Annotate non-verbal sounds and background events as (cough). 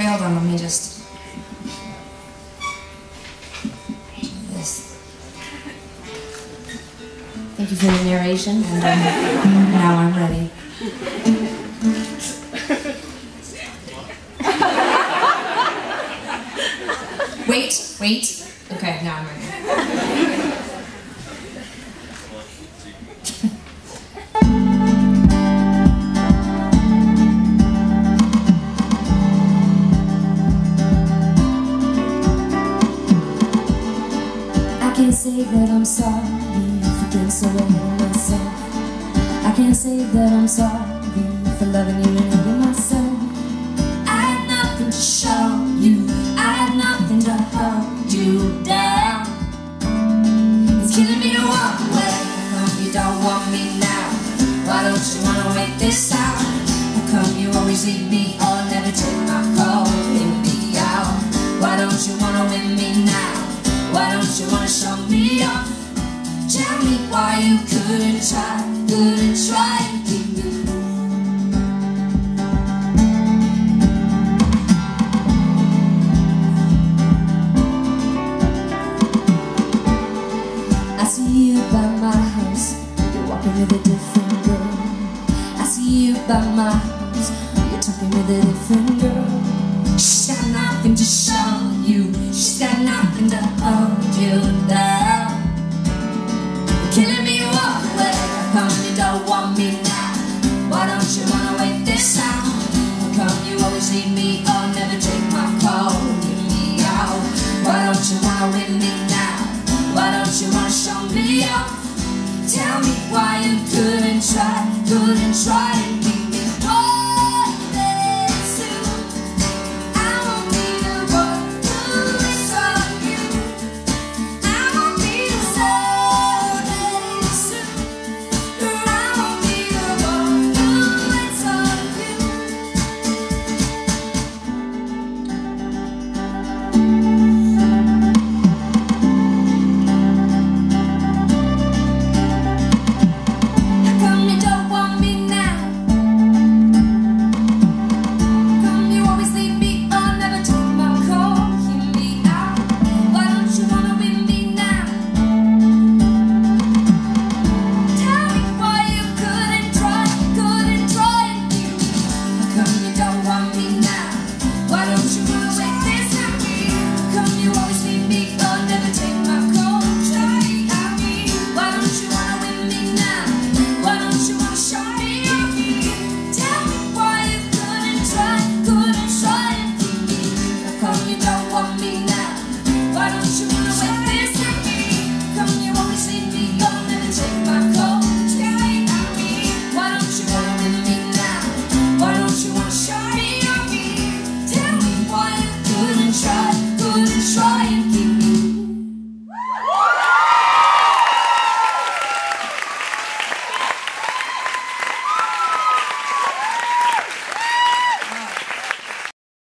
Wait, hold on, let me just... This. Thank you for the narration, and um, (laughs) now I'm ready. (laughs) wait, wait. Okay, now I'm ready. Say that I'm sorry for being so myself. I can't say that I'm sorry for loving you and hating myself. I had nothing to show you. I had nothing to hold you down. It's killing me to walk away. Come, you don't want me now. Why don't you wanna wait this out? How come you always leave me or never take my call? Leave me out. Why don't you wanna win me now? Why don't you wanna show me you couldn't try, couldn't try and keep me. I see you by my house, you're walking with a different girl. I see you by my house, you're talking with a different girl. She's got nothing to show Tell me why you couldn't try, couldn't try